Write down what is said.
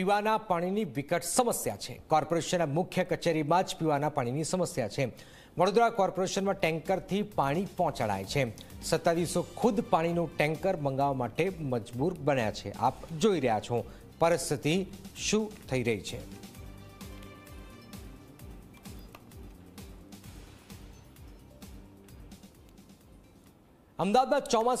પીવાના પાણીની વિકટ સમસ્યા છે. કોર્પોરેશનના મુખ્ય કચેરીમાં જ પીવાના પાણીની સમસ્યા છે. વડોદરા કોર્પોરેશનમાં ટેન્કરથી પાણી પહોંચાડાય છે. સત્તાધીશો ખુદ પાણીનું ટેન્કર મંગાવવા માટે મજબૂર બન્યા છે. આપ જોઈ રહ્યા છો. પરિસ્થિતિ શું થઈ રહી છે? અમદાવાદમાં ચોમાસા